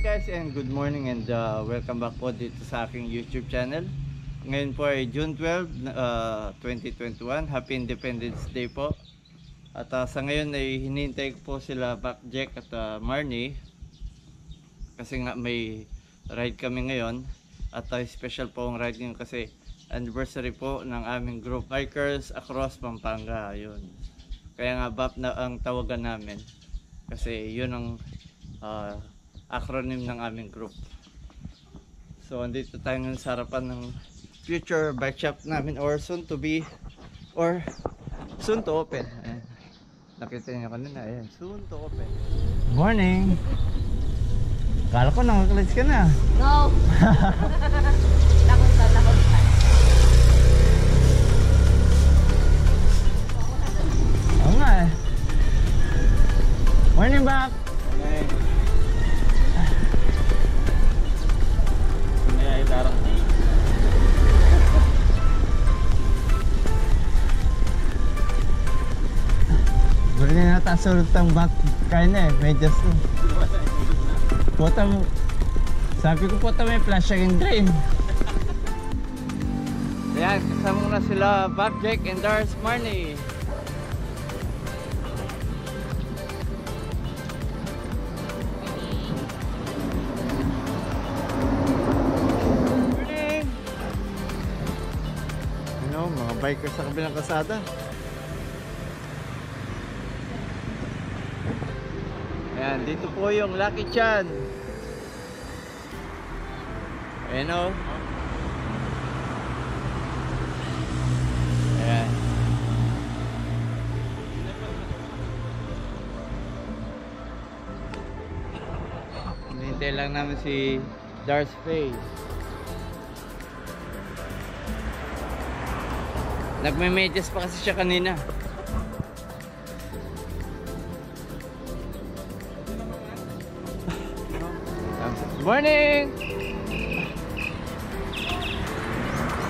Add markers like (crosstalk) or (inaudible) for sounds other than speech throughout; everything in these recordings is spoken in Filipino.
guys and good morning and uh, welcome back po dito sa aking YouTube channel. Ngayon po ay June 12, uh, 2021. Happy Independence Day po. At uh, sa ngayon ay hinihintay po sila Back Jack at uh, Marnie. Kasi nga may ride kami ngayon. At uh, special po ang ride ngayon kasi anniversary po ng aming group bikers across Pampanga. Yun. Kaya nga BAP na ang tawagan namin. Kasi yun ang uh, acronym ng aming group. So, andito tayo ngayon sa harapan ng future bike shop namin or soon to be or soon to open. Ayan. Nakita niyo kanina, ayan, soon to open. Morning! Kala ko nakakalis ka na. No. (laughs) takot ka, takot ka. Buri na nata sulot ang back kaya na eh, medyas na. Puta mo. Sabi ko puta may flash and drain. Ayan, kasama na sila Bob Jake and Dars Marnie. Know, mga bikers sa kabilang kasada. Ayan, dito po yung Lucky Chan. Ayan o. Ayan. Hinihintay lang namin si Darth Face. Nagme-medyas pa kasi siya kanina. Morning!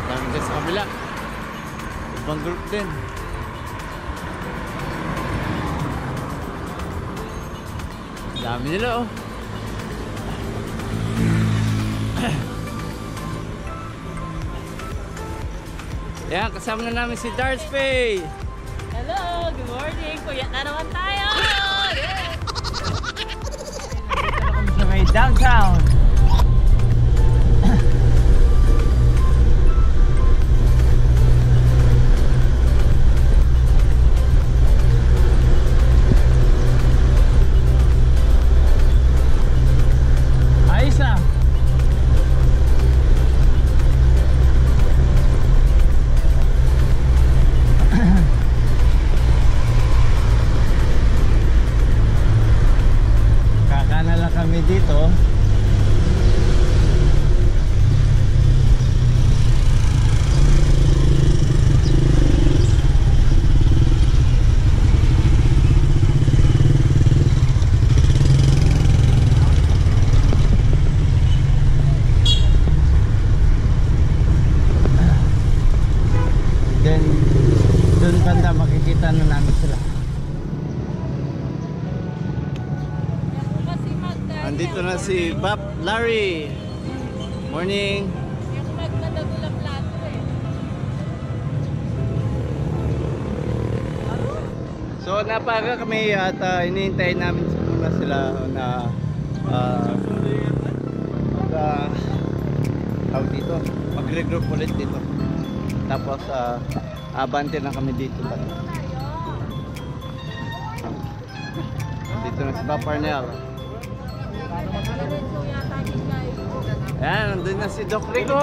Dami dyan sa kabila. Ibang group din. Dami nila oh. (clears throat) Yan, kasama na namin si Darth Faye. Hello, good morning. Kuya na naman tayo. Yeah. Dito na kami sa may downtown. Bob Larry. Morning. Yung Magda nagulang plato eh. So napaga kami at uh, iniintay namin muna sila na uh, uh, dito, mag-regroup ulit dito. Tapos uh, abante na kami dito. Dito na si Bob Parnell. Ayan, nandun na si Doc Rico.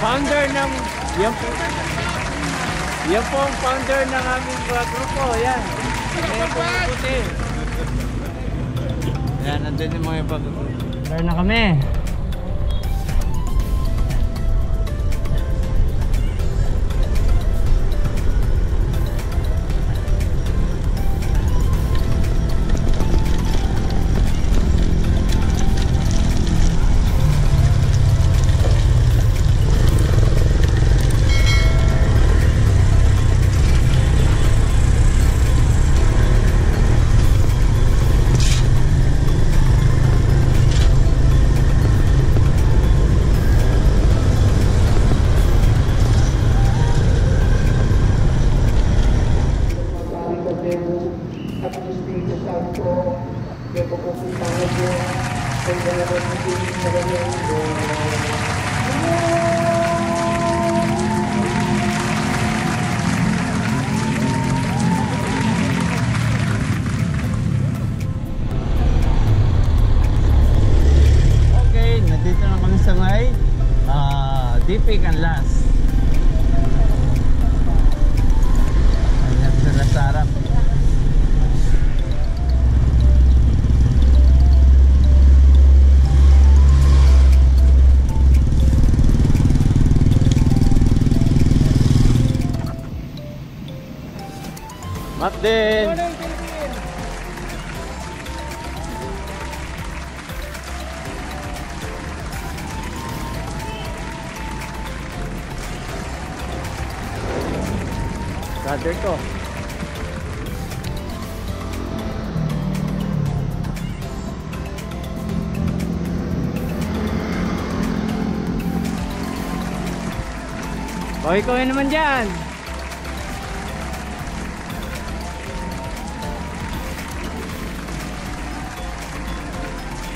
Founder ng... Yan po. Yan po ang founder ng aming grupo. Yan. Yan po ang puti. Yan, nandun yung mga grupo. Start na kami. Ko. Boy, ikaw yun naman dyan.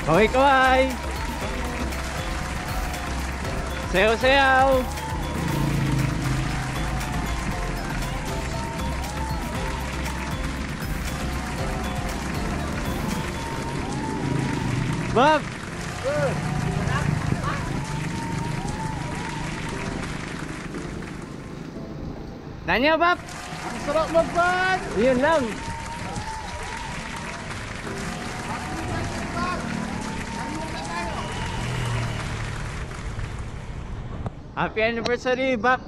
Kaway kaway. Sayaw sayaw. Bob! Nanyo, Bob! Ang sarap magban! Yun lang. Happy anniversary, Bob!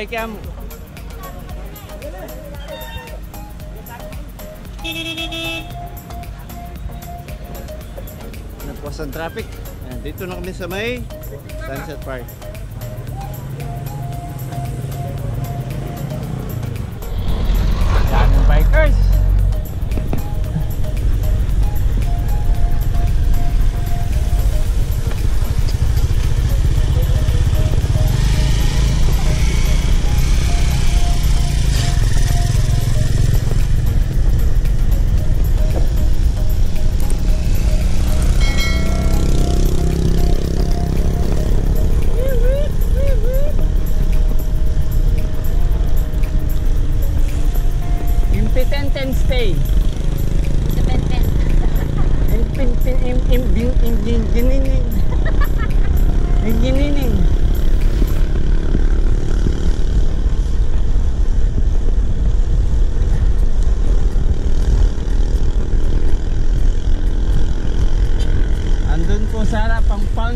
Kay kaya mo. Nagpuas ang traffic. Ayan, dito na kami sa may Sunset Park. Daming bikers.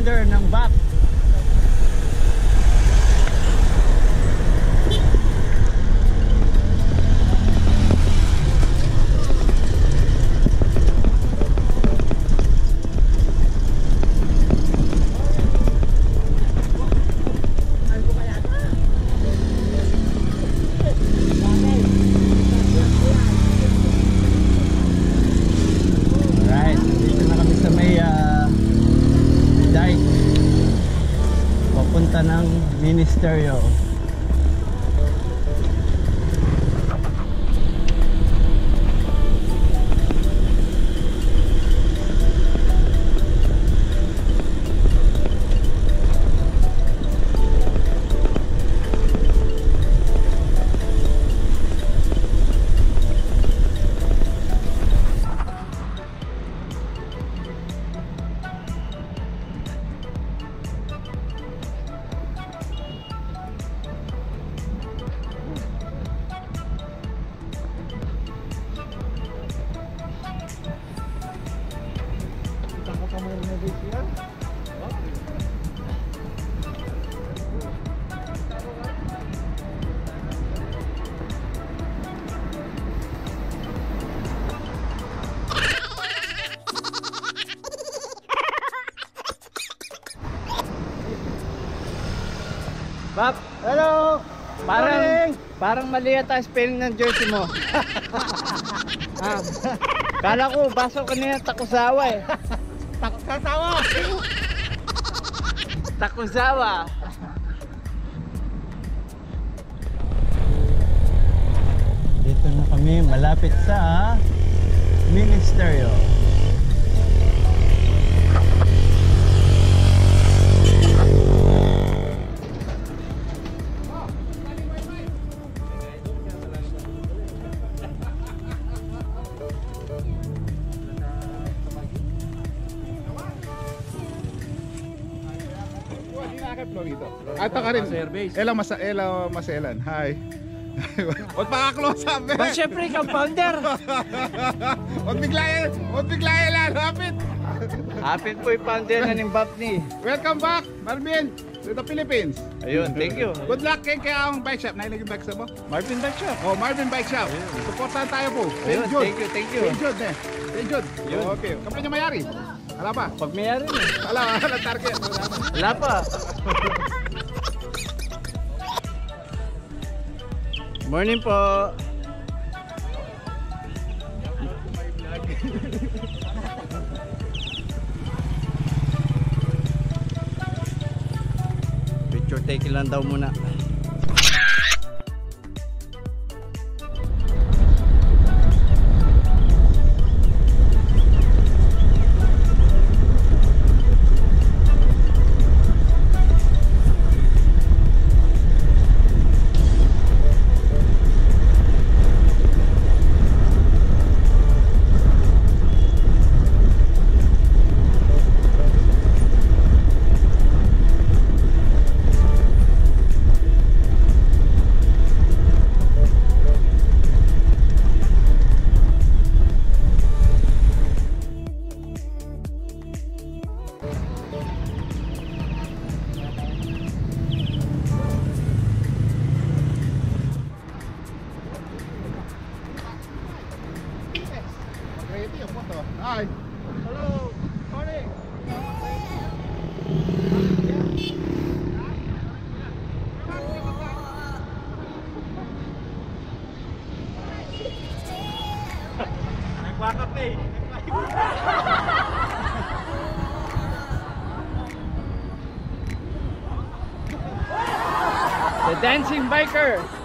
Founder mali yata spelling ng jersey mo. (laughs) ah, kala ko, baso kanina takusawa eh. Takusawa! takusawa! Dito na kami, malapit sa ministeryo. Rin. Ela masa Ela Maselan. Hi. (laughs) Huwag pa close up eh. Ba, syempre, ikaw founder! (laughs) Huwag bigla yan. Huwag bigla yan lalapit. Hapit po yung founder na ng BAP ni. Welcome back, Marvin, to the Philippines. Ayun, thank you. Good luck kay kaya ang bike shop. Nahilig yung bike shop mo? Marvin Bagshaw. Oh, Marvin Bike Shop. Supportan tayo po. Ayun. Jude. thank you, thank you. St. Jude eh. Yun. Oh, okay. Kapag niya mayari. Wala pa. Pag mayari. Wala, wala target. Wala pa. (laughs) Morning po. Picture taking lang daw muna. Eh. The dancing biker.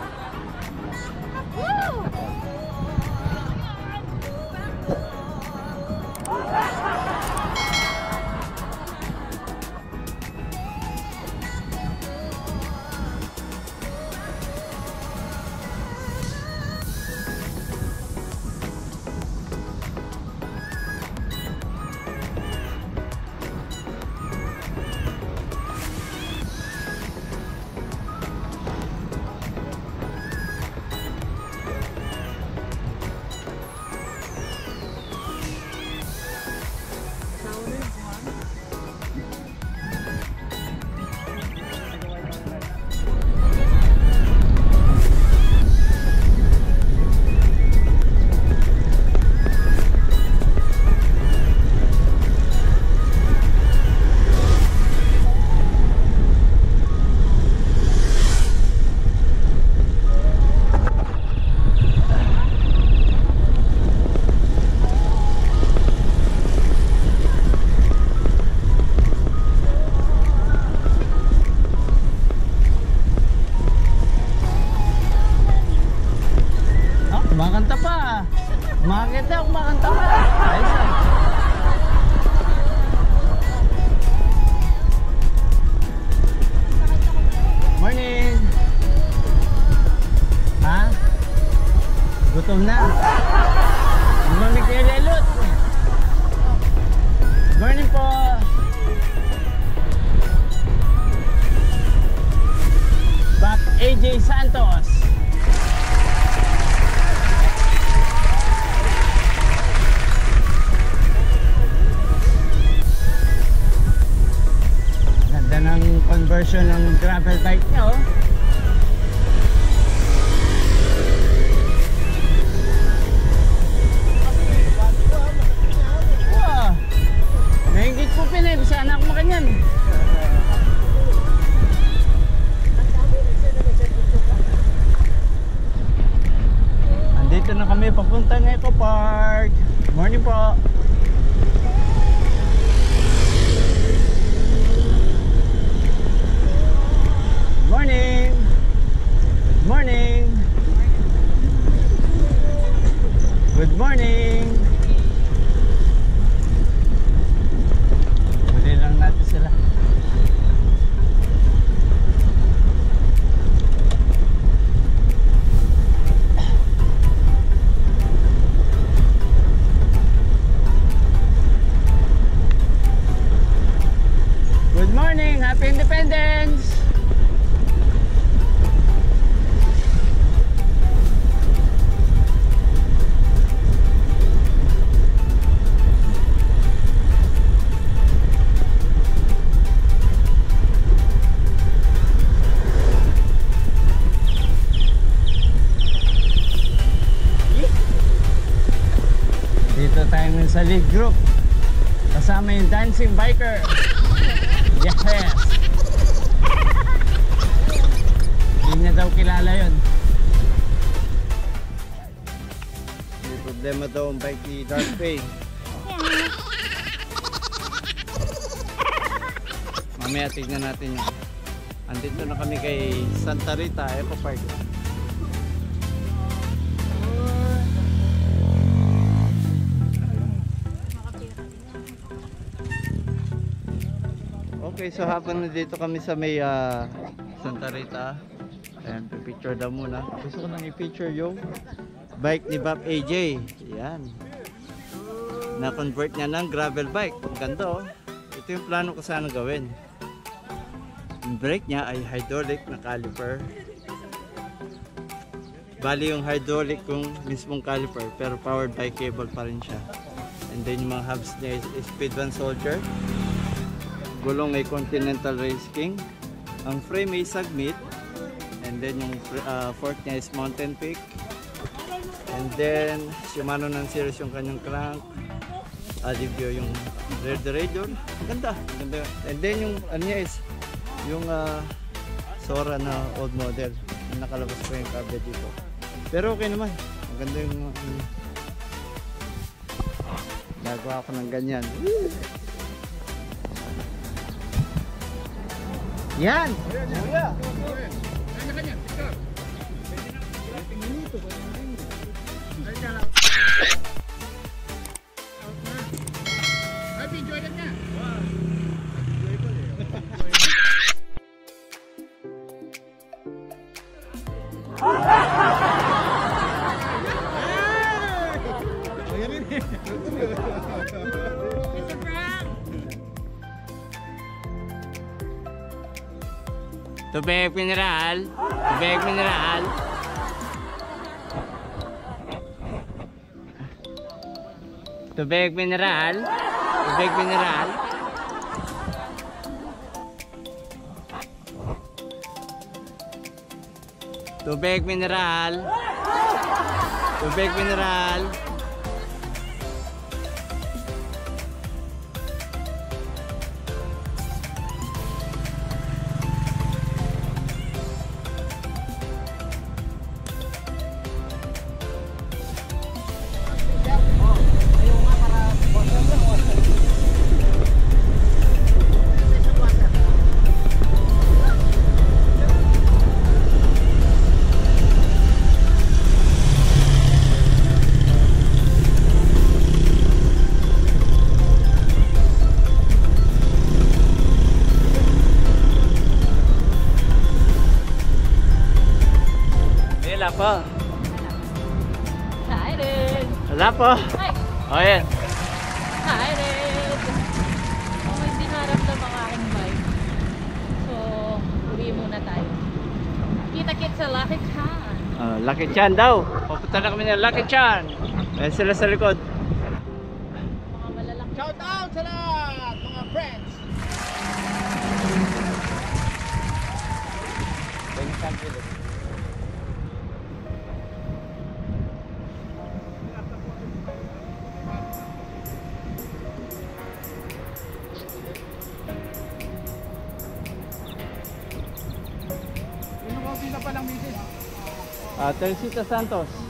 Conversion ng gravel bike niya oh. Morning! Happy Independence! Ni Dark Fade. Mamaya tignan natin yun. Andito na kami kay Santa Rita Eco Park. Okay, so habang nandito kami sa may ah, Santa Rita, ayan, picture daw muna. Gusto ko nang i-picture yung bike ni Bob AJ. Yan. Na-convert niya ng gravel bike. Ang ganda oh. Ito yung plano ko sana gawin. Yung brake niya ay hydraulic na caliper. Bali yung hydraulic kung mismong caliper pero powered by cable pa rin siya. And then yung mga hubs niya is, Speed One Soldier gulong ay Continental Race King. Ang frame ay Submit. And then yung uh, fork niya is Mountain Peak. And then Shimano ng series yung kanyang crank. Alivio yung rear derailleur. Ganda. Ganda. And then yung ano niya is yung uh, Sora na old model. Yung nakalabas ko yung cabinet dito. Pero okay naman. Maganda yung uh, Nagawa ako ng ganyan. Yan! Kuya! It's a Tubig mineral. Tubig mineral. Tubig mineral. Tubig mineral. Tubig mineral. Tubig mineral. Chan daw. Papunta na kami ng Lucky Chan. Ayan sila sa likod. Ah, Teresita Santos.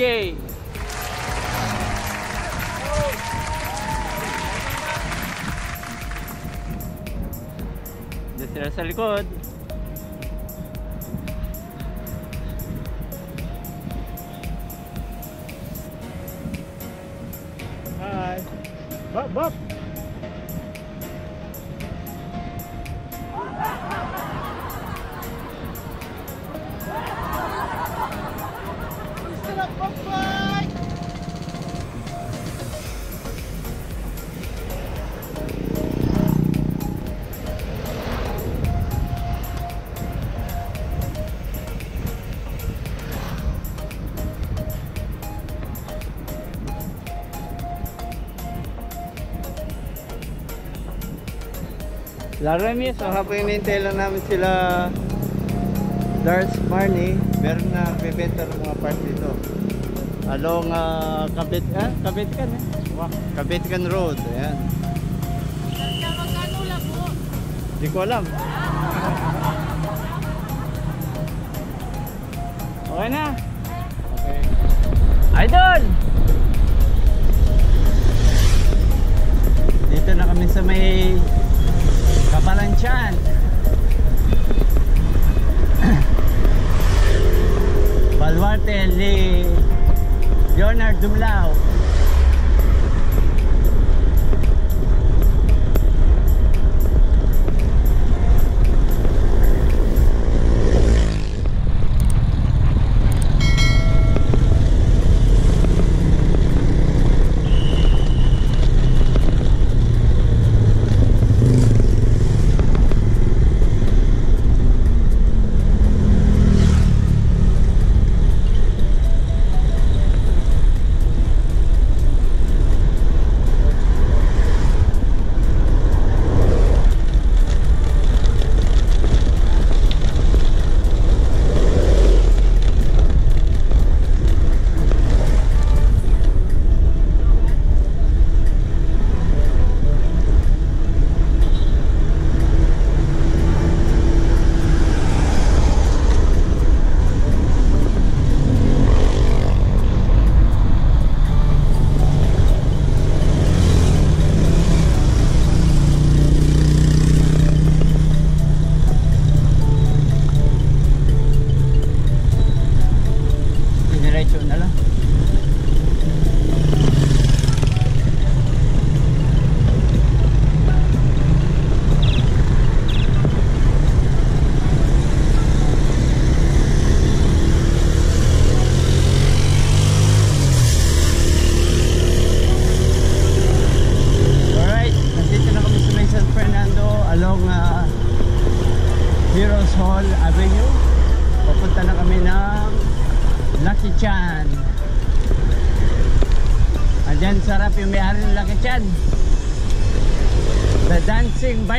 AJ. Laremis, so habang inintay lang namin sila Dars Marnie, meron na bebenta ng mga parts dito. Along uh, Kabit, ah, Kabitkan eh. Wow. Kabitkan Road, ayan. Magkano lang po? Hindi ko alam. Okay na. Okay. Idol! Dito na kami sa may Kabalansyan. (clears throat) Baluarte ni Leonard Dumlao.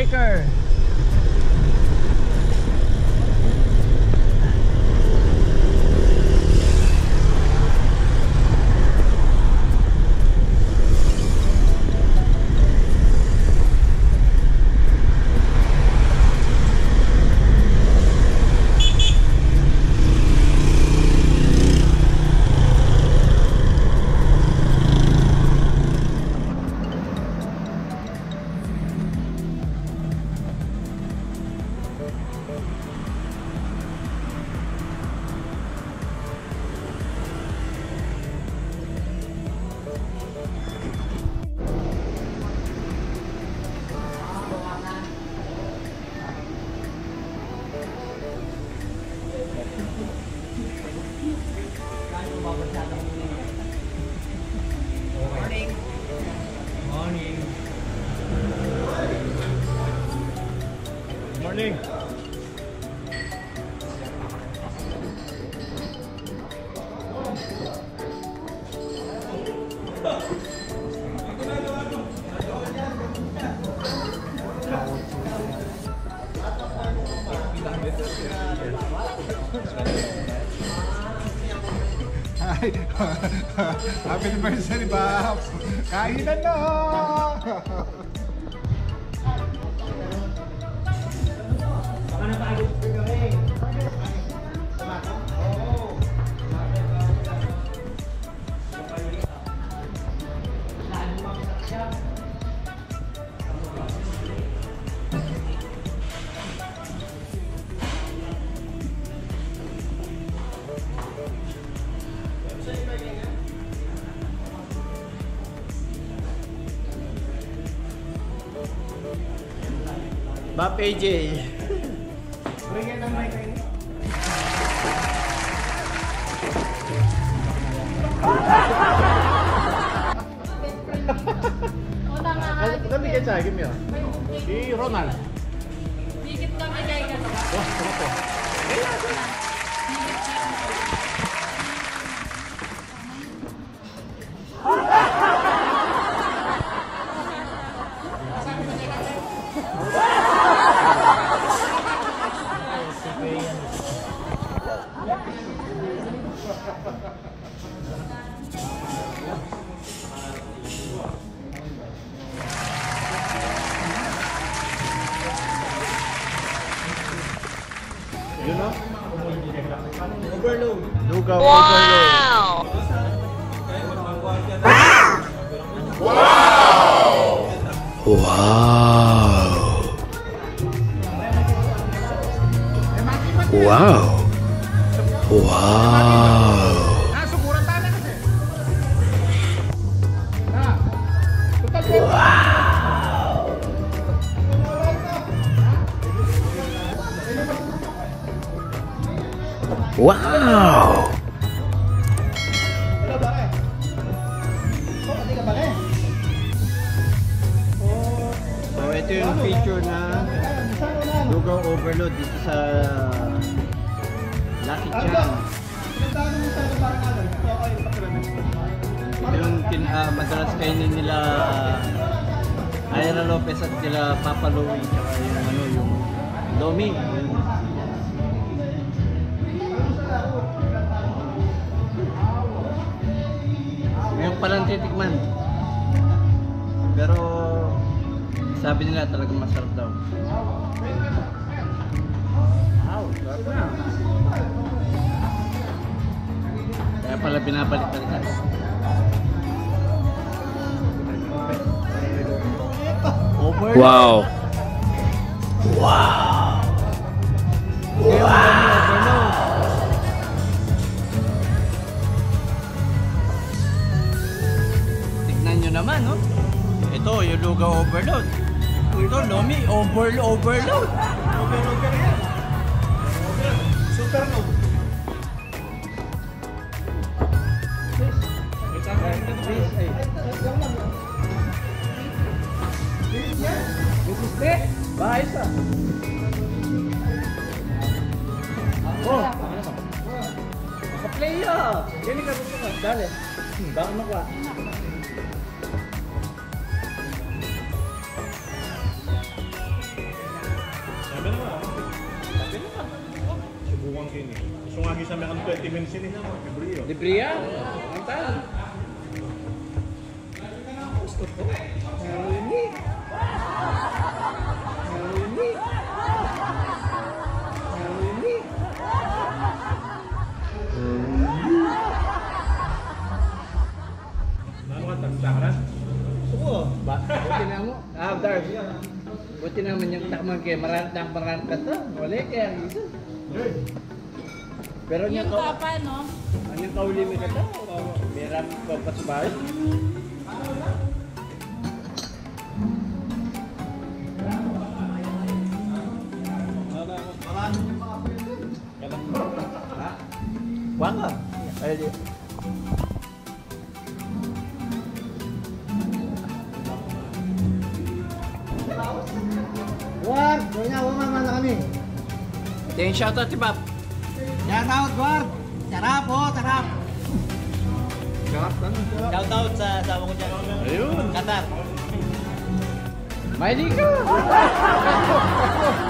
hiker. Happy anniversary, Bob. Kainan na. Bap AJ. Una nga ka. Let me get sa give me a. Si Ronald. Overload. Lugaw wow! Ah, Papa Louie tsaka yung ano yung Lomi. Ngayon pa lang titikman. Pero sabi nila talagang masarap daw. Wow, sarap na. Kaya pala binabalik-balikan. Over. Wow. Kami overload. Tignan nyo naman, no? Ito, yung lugaw overload. Ito, Lomi, over, overload. Super no. Bahayos ah. Oh! Naka-play ah! Yan ka gusto ka. Dali. Baka makuha. Subukan ko yun eh. Gusto nga gisa may 20 minutes yun eh. February. Libriya? Ang tayo. Buti naman yung takman kay marant ng marant ka to. Wala kaya ito. Pero niya Yung ka, papa, no? anong kauli mo ka to? Meron pa pasbay? Ha? Waka. Ay, di. Ward, gawin na, kami. Ito yung shoutout si Pap. Shout out, Ward. Sarap po, sarap. Shoutout sa asawa ko dyan. Ayun. Qatar. Maili ka. (laughs)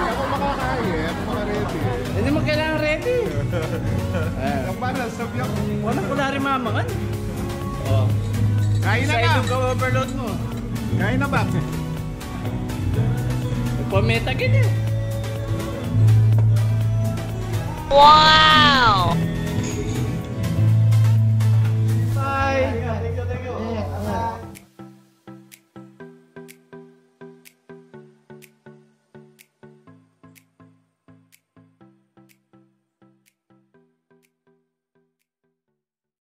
Ako makakaya, ako makaready. Hindi mo kailangan ready. Eh, Ang para, sabi ako. Wala ko na rin mamakan. Oh. Kain na Sa ka! ilong ka overload mo. Kain na ba? Pumeta ka niya. Wow!